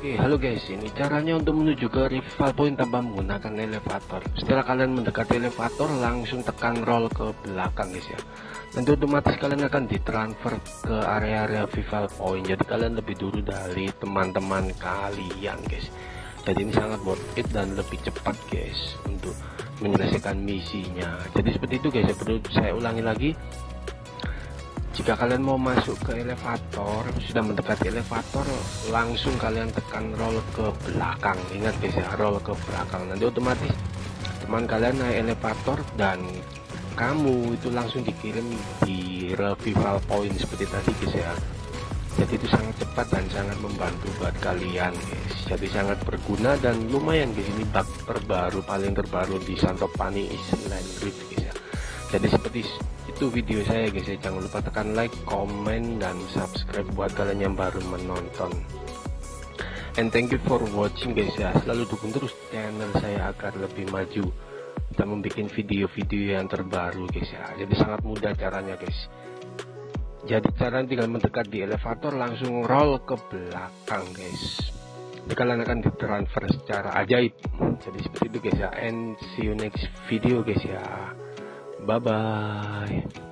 Oke, halo guys, ini caranya untuk menuju ke rival point tanpa menggunakan elevator. Setelah kalian mendekati elevator, langsung tekan roll ke belakang guys ya. Nanti otomatis kalian akan ditransfer ke area-area rival point. Jadi kalian lebih dulu dari teman-teman kalian guys. Jadi ini sangat worth it dan lebih cepat guys untuk menyelesaikan misinya. Jadi seperti itu guys, ya perlu saya ulangi lagi jika kalian mau masuk ke elevator sudah mendekati elevator langsung kalian tekan roll ke belakang. Ingat guys ya roll ke belakang. Nanti otomatis teman kalian naik elevator dan kamu itu langsung dikirim di revival point seperti tadi guys ya. Jadi itu sangat cepat dan sangat membantu buat kalian guys. Jadi sangat berguna dan lumayan guys. Ini bug terbaru paling terbaru di Santopani Island Rift guys ya. Jadi seperti itu video saya guys. Ya jangan lupa tekan like comment dan subscribe buat kalian yang baru menonton. And thank you for watching guys ya. Selalu dukung terus channel saya agar lebih maju dan membuat video-video yang terbaru guys ya. Jadi sangat mudah caranya guys. Jadi cara tinggal mendekat di elevator langsung roll ke belakang guys. Kalian akan ditransfer secara ajaib. Jadi seperti itu guys ya. And see you next video guys ya Bye-bye.